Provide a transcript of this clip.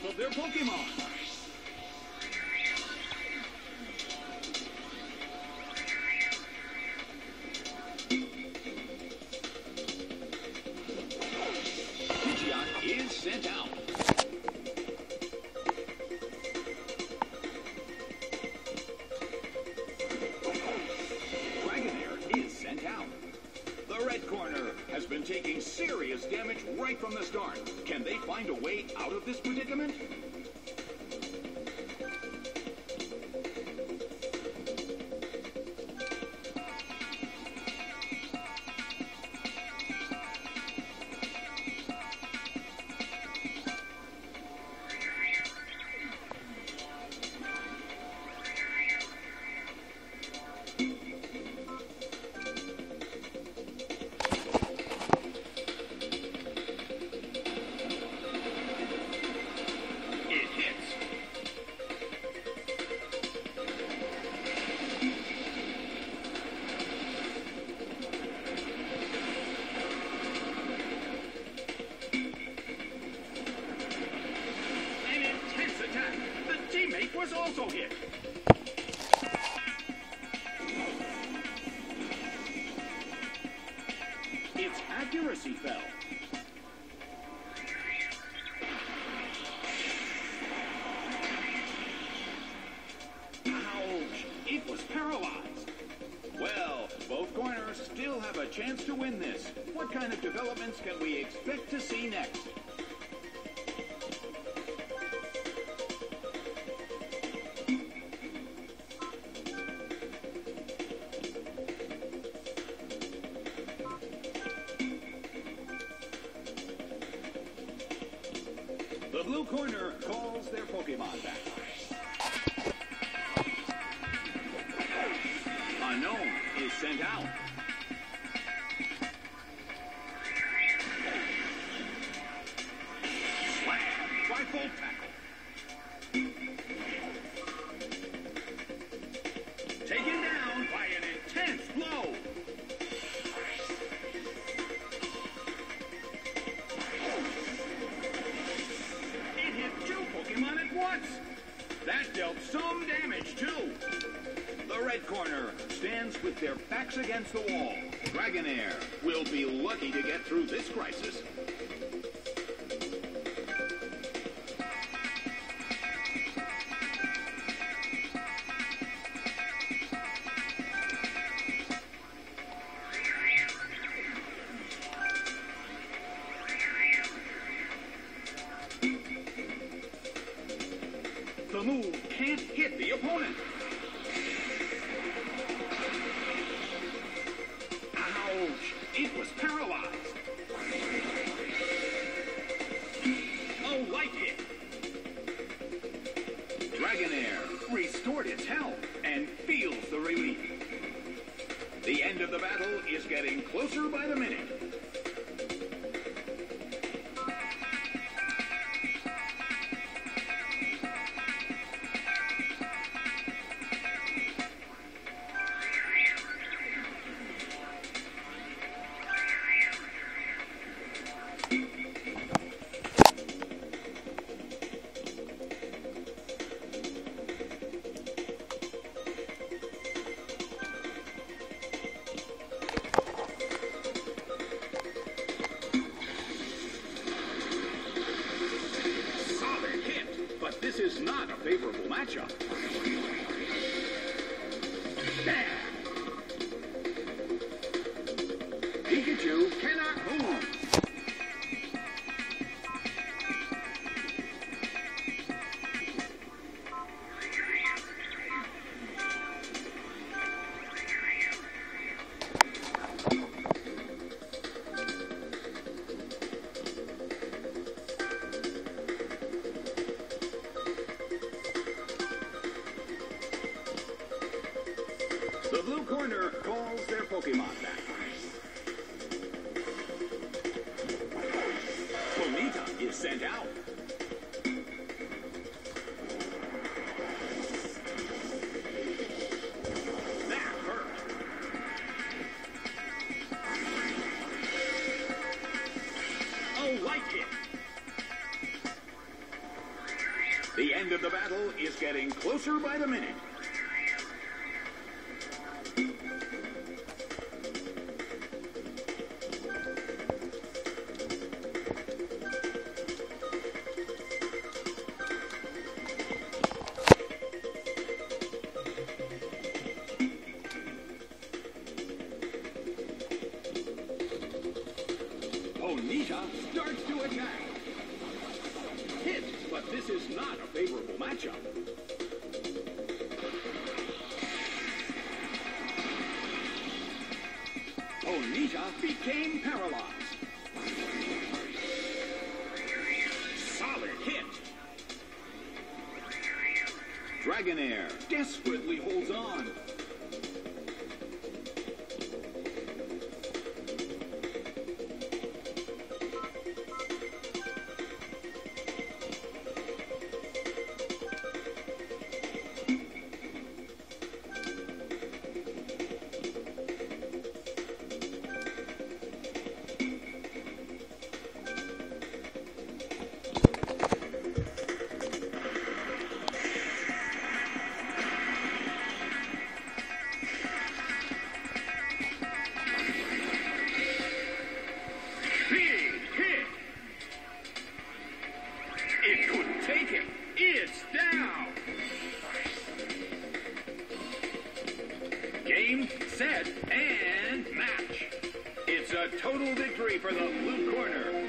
both of their Pokemon. Serious damage right from the start. Can they find a way out of this predicament? Was also hit. Its accuracy fell. Ouch! It was paralyzed. Well, both corners still have a chance to win this. What kind of developments can we expect to see next? Blue corner calls their Pokemon back. Gnome is sent out. Their backs against the wall. Dragonair will be lucky to get through this crisis. Restored its health and feels the relief. The end of the battle is getting closer by the minute. This is not a favorable matchup. Bam! Pikachu cannot move. Pokemon back. Bonita is sent out. Light hit. Oh, end of the battle is getting closer by the minute. Starts to attack. Hit, but this is not a favorable matchup. Onita became paralyzed. Solid hit. Dragonair desperately holds on. Blue corner.